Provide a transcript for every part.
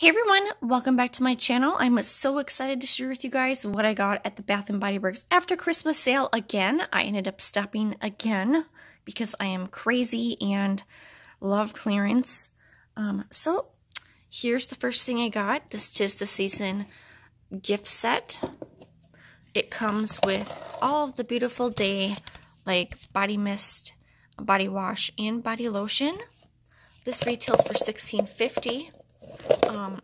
Hey everyone, welcome back to my channel. I'm so excited to share with you guys what I got at the Bath & Body Works after Christmas sale again. I ended up stopping again because I am crazy and love clearance. Um, so here's the first thing I got. This Tis the Season gift set. It comes with all of the beautiful day like body mist, body wash, and body lotion. This retails for $16.50. Um,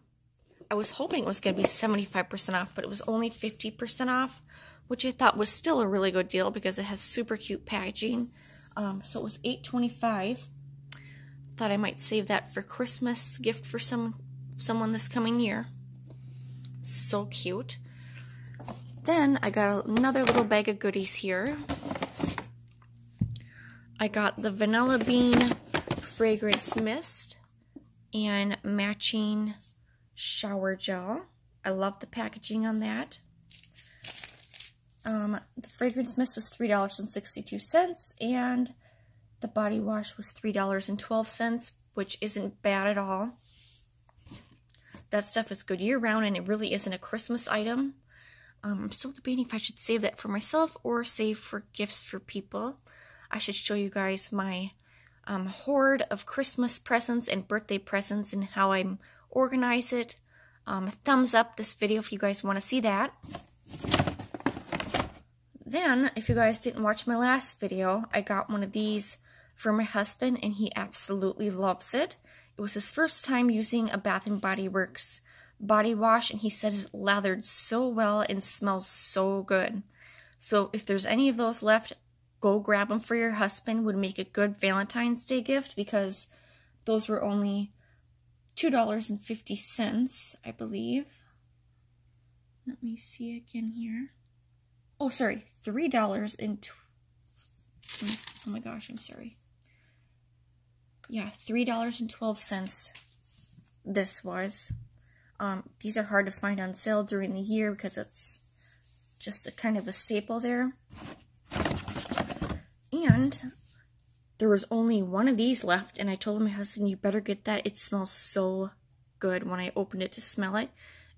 I was hoping it was going to be 75% off, but it was only 50% off, which I thought was still a really good deal because it has super cute packaging. Um, so it was $8.25. Thought I might save that for Christmas gift for some someone this coming year. So cute. Then I got another little bag of goodies here. I got the Vanilla Bean Fragrance Mist and matching shower gel. I love the packaging on that. Um, the fragrance mist was $3.62 and the body wash was $3.12, which isn't bad at all. That stuff is good year-round and it really isn't a Christmas item. Um, I'm still debating if I should save that for myself or save for gifts for people. I should show you guys my um, hoard of Christmas presents and birthday presents and how I organize it. Um, thumbs up this video if you guys want to see that. Then, if you guys didn't watch my last video, I got one of these for my husband and he absolutely loves it. It was his first time using a Bath & Body Works body wash and he said it lathered so well and smells so good. So if there's any of those left, go grab them for your husband would make a good Valentine's Day gift because those were only $2.50, I believe. Let me see again here. Oh, sorry, $3 and Oh my gosh, I'm sorry. Yeah, $3.12 this was. Um, these are hard to find on sale during the year because it's just a kind of a staple there. And there was only one of these left, and I told my husband, you better get that. It smells so good when I opened it to smell it.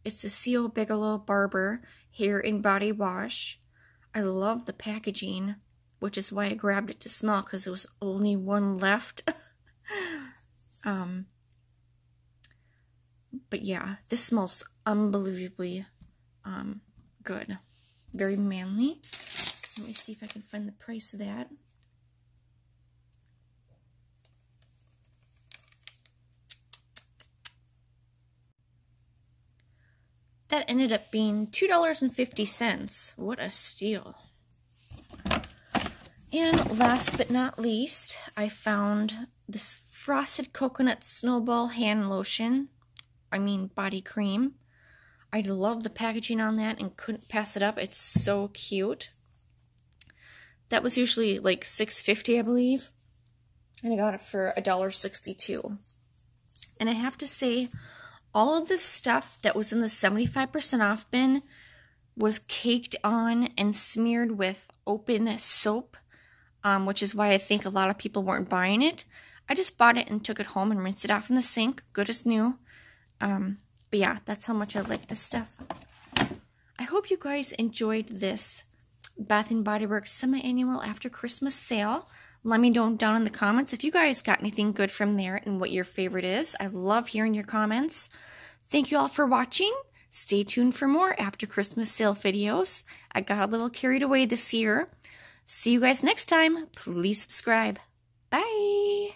It's the C.O. Bigelow Barber Hair and Body Wash. I love the packaging, which is why I grabbed it to smell, because there was only one left. um, but yeah, this smells unbelievably um, good. Very manly. Let me see if I can find the price of that. That ended up being $2.50. What a steal. And last but not least, I found this Frosted Coconut Snowball Hand Lotion. I mean body cream. I love the packaging on that and couldn't pass it up. It's so cute. That was usually like $6.50, I believe. And I got it for $1.62. And I have to say, all of the stuff that was in the 75% off bin was caked on and smeared with open soap, um, which is why I think a lot of people weren't buying it. I just bought it and took it home and rinsed it off in the sink, good as new. Um, but yeah, that's how much I like this stuff. I hope you guys enjoyed this Bath & Body Works semi-annual after Christmas sale. Let me know down in the comments if you guys got anything good from there and what your favorite is. I love hearing your comments. Thank you all for watching. Stay tuned for more after Christmas sale videos. I got a little carried away this year. See you guys next time. Please subscribe. Bye.